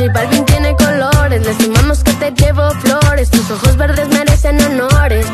J Balvin tiene colores, las manos que te llevo flores, tus ojos verdes merecen honores,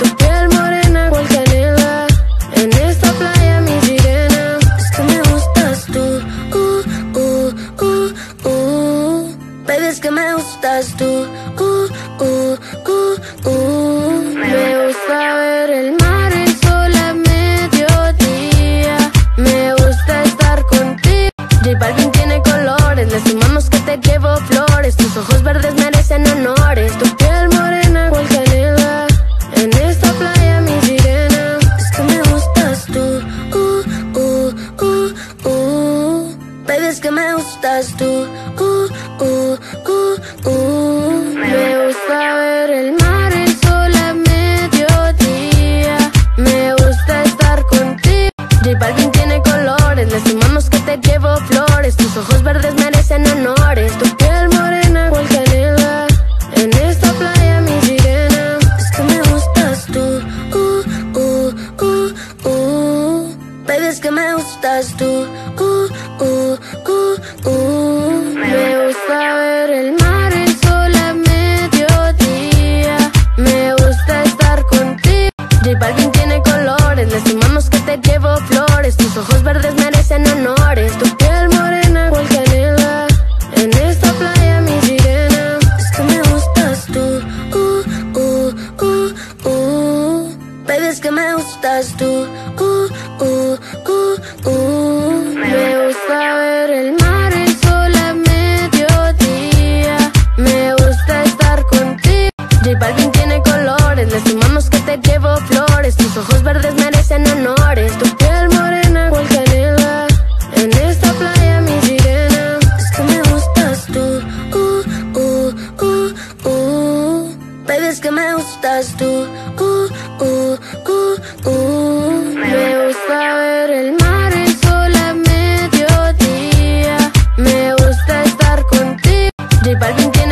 us do. gustas tú. Uh, uh, uh, uh. Me gusta ver el mar, el sol a mediodía. Me gusta estar contigo. J Balvin tiene colores, le sumamos que te llevo flores. Tus ojos verdes merecen honores. Tu piel morena, cual canela. En esta playa, mi sirena. Es que me gustas tú. Uh, uh, uh, uh. Baby, que me gustas tú.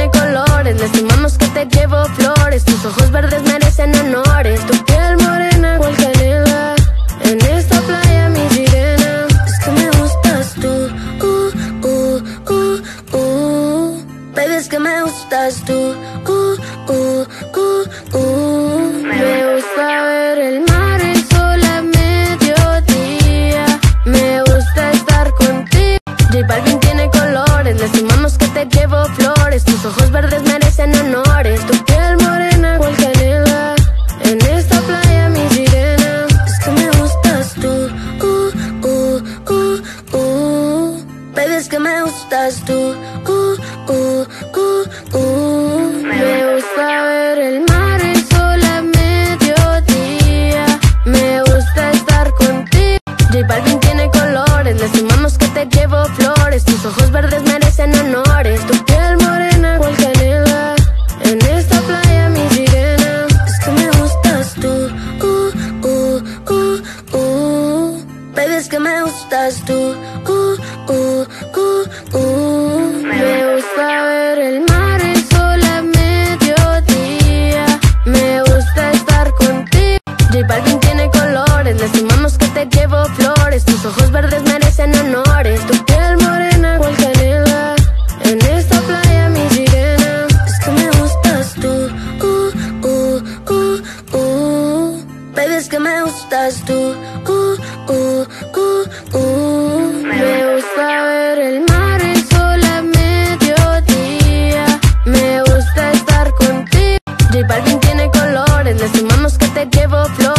tiene colores. Las manos que te llevo flores. Tus ojos verdes merecen honores. Tu piel morena, cual canela. En esta playa, mi sirena. Es que me gustas tú. Uh, uh, uh, uh. Baby, es que me gustas tú. que me gustas tú. Uh, uh, uh, uh. Me, gusta ver el mar, el sol a mediodía. Me gusta estar contigo. J Balvin tiene colores, le sumamos que te llevo flores. Tus ojos verdes Me gusta ver el mar y el sol a mediodía. Me gusta estar contigo. Y para alguien tiene colores, decimos que te llevo flor.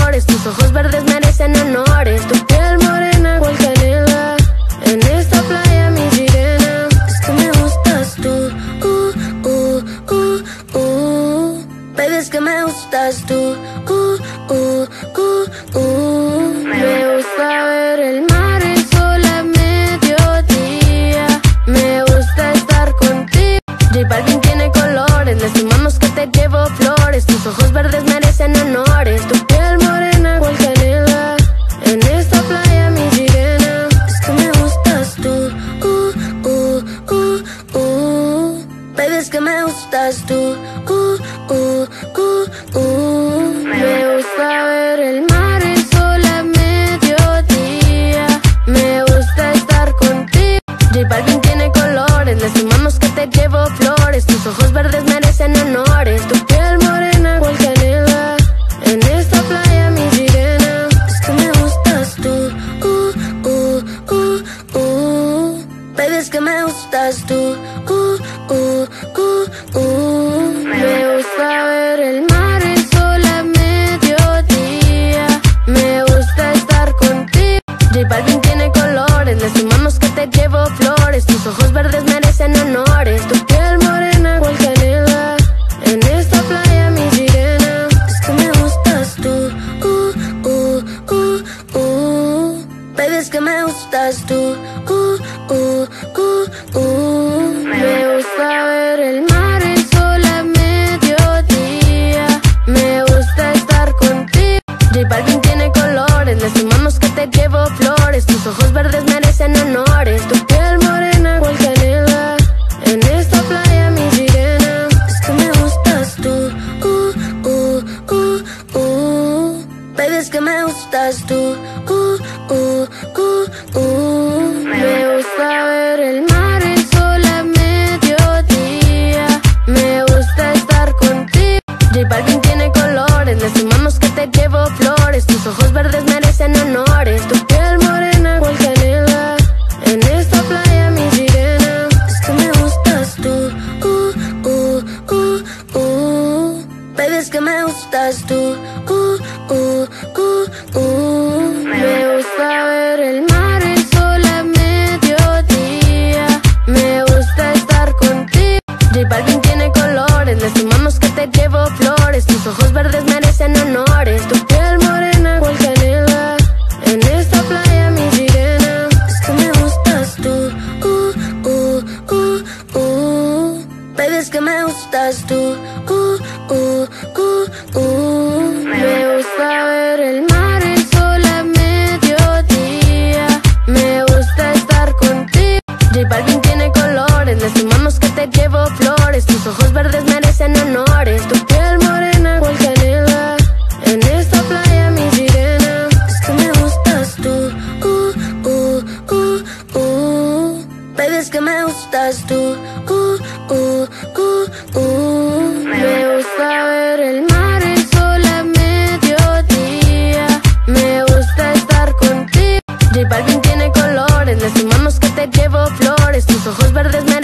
que me gustas tú. Uh, uh, uh, uh. Me gustas Baby, que me gustas tú. Uh, uh, uh, uh. Me gusta ver el mar, el sol a mediodía. Me gusta estar contigo. J Balvin tiene colores, le sumamos que te llevo flores. Tus ojos verdes me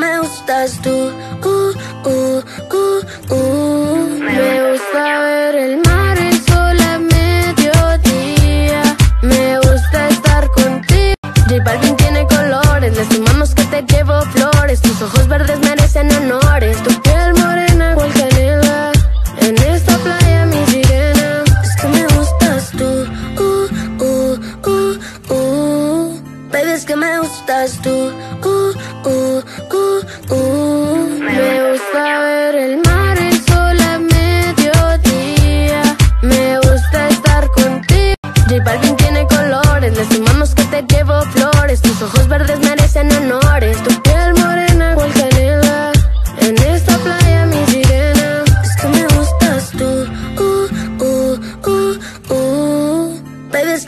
me gustas tú. Uh, uh, uh, uh, uh. Me gusta ver el mar, el sol a mediodía. Me gusta estar contigo. J Balvin tiene colores, le sumamos que te llevo flores. Tus ojos verdes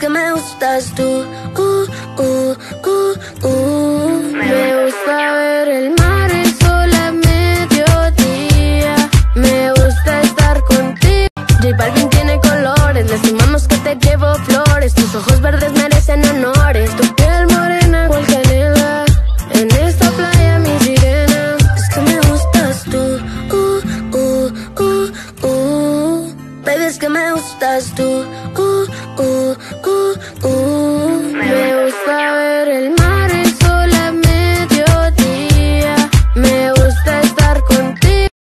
que me gustas tú. Uh, uh, uh, uh. Me gusta ver el mar, el sol a mediodía. Me gusta estar contigo. J Balvin tiene colores, le sumamos que te llevo flores. Tus ojos verdes me